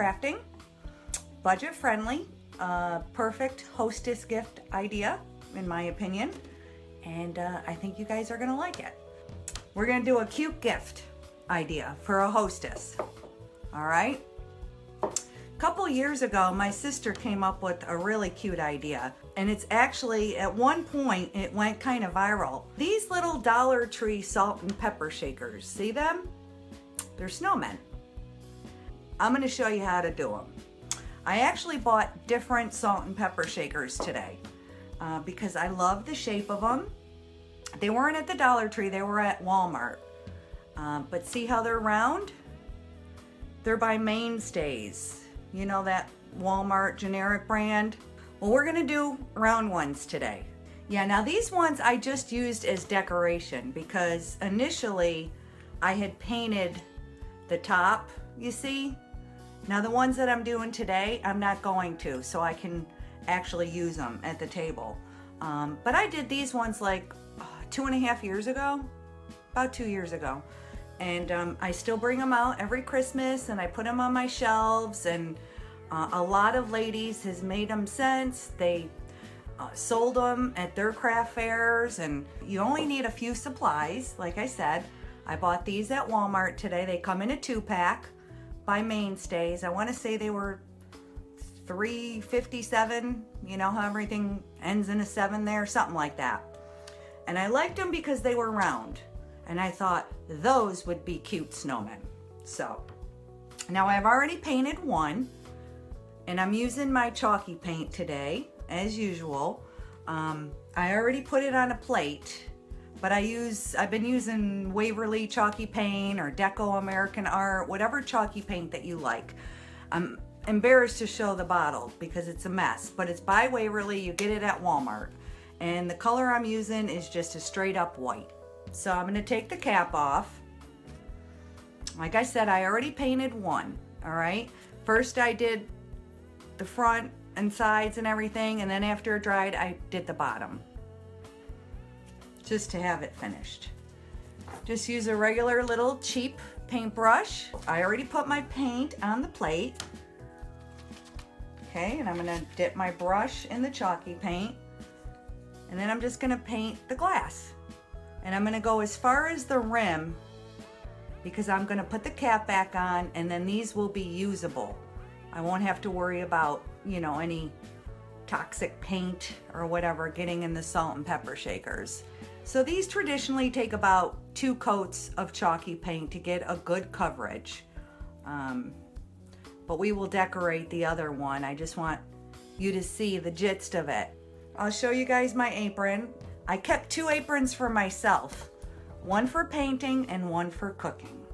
crafting, budget friendly, uh, perfect hostess gift idea, in my opinion. And uh, I think you guys are gonna like it. We're gonna do a cute gift idea for a hostess. All right? Couple years ago, my sister came up with a really cute idea. And it's actually, at one point, it went kind of viral. These little Dollar Tree salt and pepper shakers, see them? They're snowmen. I'm gonna show you how to do them. I actually bought different salt and pepper shakers today uh, because I love the shape of them. They weren't at the Dollar Tree, they were at Walmart. Uh, but see how they're round? They're by Mainstays. You know that Walmart generic brand? Well, we're gonna do round ones today. Yeah, now these ones I just used as decoration because initially I had painted the top, you see? Now the ones that I'm doing today, I'm not going to, so I can actually use them at the table. Um, but I did these ones like uh, two and a half years ago, about two years ago. And um, I still bring them out every Christmas and I put them on my shelves and uh, a lot of ladies has made them since. They uh, sold them at their craft fairs and you only need a few supplies. Like I said, I bought these at Walmart today. They come in a two pack by Mainstays. I want to say they were 357, you know how everything ends in a seven there, something like that. And I liked them because they were round. And I thought those would be cute snowmen. So now I've already painted one and I'm using my chalky paint today as usual. Um, I already put it on a plate but I use, I've been using Waverly chalky paint or Deco American Art, whatever chalky paint that you like. I'm embarrassed to show the bottle because it's a mess, but it's by Waverly. You get it at Walmart. And the color I'm using is just a straight up white. So I'm gonna take the cap off. Like I said, I already painted one, all right? First I did the front and sides and everything, and then after it dried, I did the bottom just to have it finished. Just use a regular little cheap paintbrush. I already put my paint on the plate. Okay, and I'm gonna dip my brush in the chalky paint. And then I'm just gonna paint the glass. And I'm gonna go as far as the rim because I'm gonna put the cap back on and then these will be usable. I won't have to worry about, you know, any toxic paint or whatever getting in the salt and pepper shakers. So these traditionally take about two coats of chalky paint to get a good coverage. Um, but we will decorate the other one. I just want you to see the gist of it. I'll show you guys my apron. I kept two aprons for myself, one for painting and one for cooking.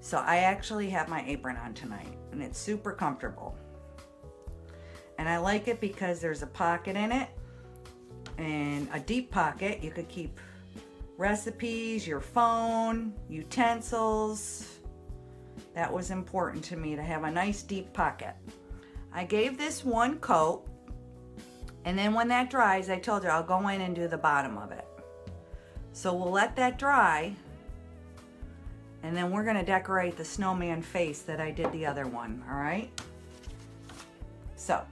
So I actually have my apron on tonight and it's super comfortable. And I like it because there's a pocket in it and a deep pocket. You could keep recipes, your phone, utensils. That was important to me to have a nice deep pocket. I gave this one coat and then when that dries, I told you I'll go in and do the bottom of it. So we'll let that dry and then we're gonna decorate the snowman face that I did the other one, all right? So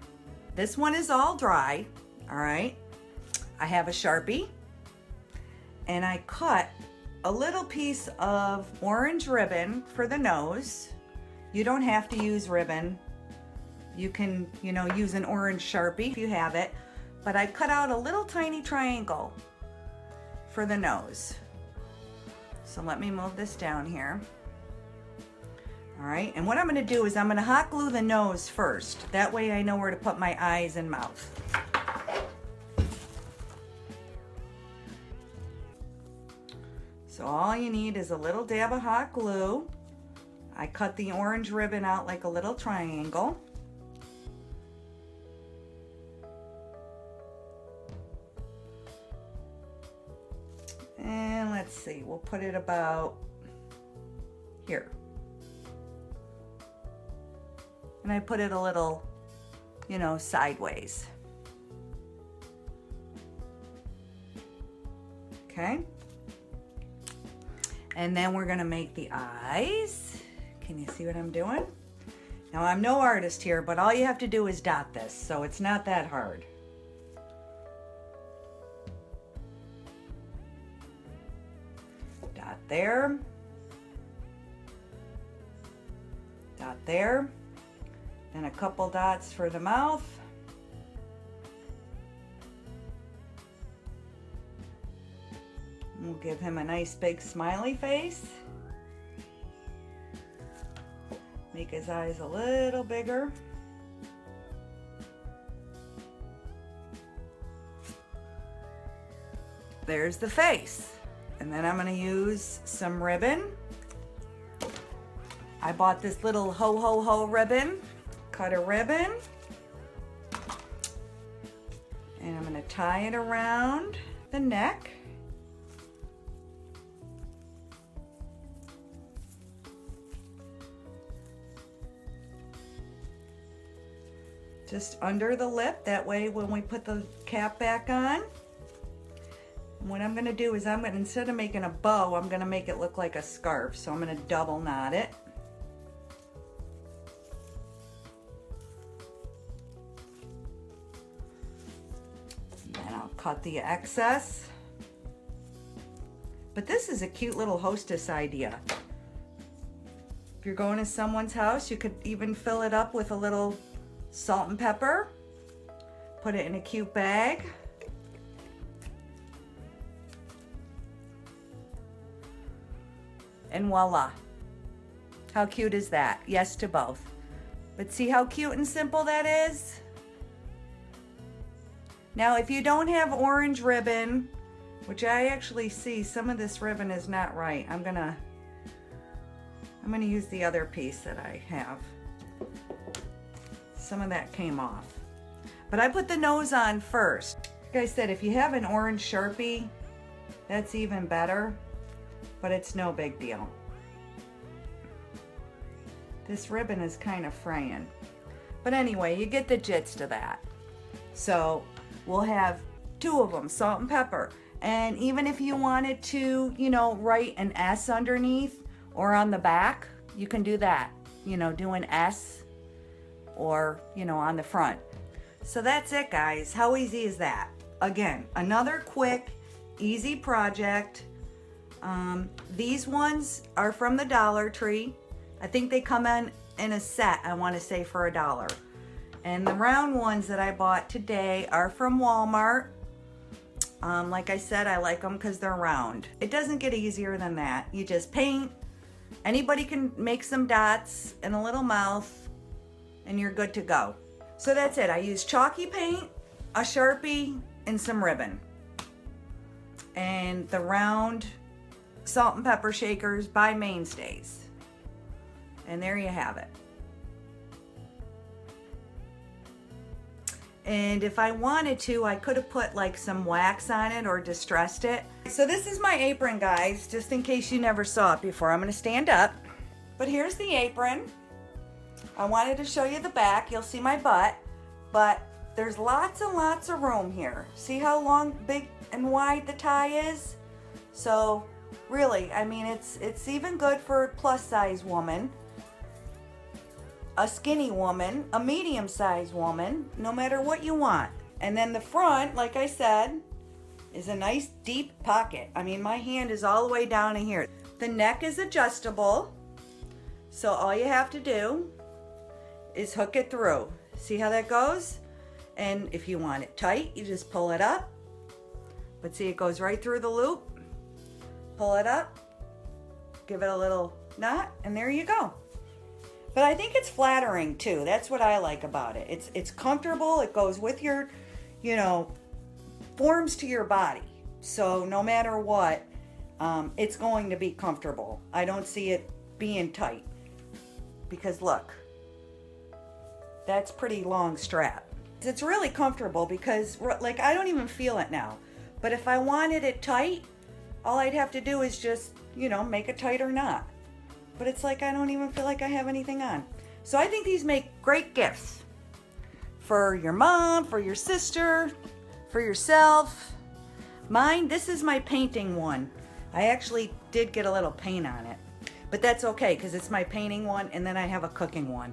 this one is all dry, all right? I have a Sharpie and I cut a little piece of orange ribbon for the nose. You don't have to use ribbon. You can, you know, use an orange Sharpie if you have it. But I cut out a little tiny triangle for the nose. So let me move this down here. All right, and what I'm gonna do is I'm gonna hot glue the nose first. That way I know where to put my eyes and mouth. So all you need is a little dab of hot glue. I cut the orange ribbon out like a little triangle. And let's see, we'll put it about here. And I put it a little, you know, sideways. Okay. And then we're gonna make the eyes. Can you see what I'm doing? Now I'm no artist here, but all you have to do is dot this, so it's not that hard. Dot there. Dot there. Then a couple dots for the mouth. We'll give him a nice big smiley face. Make his eyes a little bigger. There's the face. And then I'm gonna use some ribbon. I bought this little ho ho ho ribbon. Cut a ribbon. And I'm gonna tie it around the neck. Just under the lip. That way when we put the cap back on, what I'm gonna do is I'm gonna, instead of making a bow, I'm gonna make it look like a scarf. So I'm gonna double knot it. Then I'll cut the excess. But this is a cute little hostess idea. If you're going to someone's house, you could even fill it up with a little salt and pepper. Put it in a cute bag. And voila. How cute is that? Yes to both. But see how cute and simple that is? Now, if you don't have orange ribbon, which I actually see some of this ribbon is not right, I'm gonna, I'm gonna use the other piece that I have some of that came off. But I put the nose on first. Like I said, if you have an orange Sharpie, that's even better, but it's no big deal. This ribbon is kind of fraying. But anyway, you get the gist of that. So we'll have two of them, salt and pepper. And even if you wanted to, you know, write an S underneath or on the back, you can do that. You know, do an S or, you know, on the front. So that's it, guys. How easy is that? Again, another quick, easy project. Um, these ones are from the Dollar Tree. I think they come in in a set, I want to say, for a dollar. And the round ones that I bought today are from Walmart. Um, like I said, I like them because they're round. It doesn't get easier than that. You just paint. Anybody can make some dots and a little mouth and you're good to go. So that's it. I used chalky paint, a Sharpie, and some ribbon. And the round salt and pepper shakers by Mainstays. And there you have it. And if I wanted to, I could have put like some wax on it or distressed it. So this is my apron, guys, just in case you never saw it before. I'm gonna stand up. But here's the apron. I wanted to show you the back. You'll see my butt, but there's lots and lots of room here. See how long, big and wide the tie is? So really, I mean, it's, it's even good for a plus size woman, a skinny woman, a medium size woman, no matter what you want. And then the front, like I said, is a nice deep pocket. I mean, my hand is all the way down in here. The neck is adjustable. So all you have to do is hook it through. See how that goes? And if you want it tight, you just pull it up. But see, it goes right through the loop. Pull it up, give it a little knot, and there you go. But I think it's flattering too. That's what I like about it. It's it's comfortable. It goes with your, you know, forms to your body. So no matter what, um, it's going to be comfortable. I don't see it being tight because look, that's pretty long strap. It's really comfortable because like I don't even feel it now. But if I wanted it tight, all I'd have to do is just, you know, make a tighter knot. But it's like I don't even feel like I have anything on. So I think these make great gifts for your mom, for your sister, for yourself. Mine, this is my painting one. I actually did get a little paint on it. But that's okay because it's my painting one and then I have a cooking one.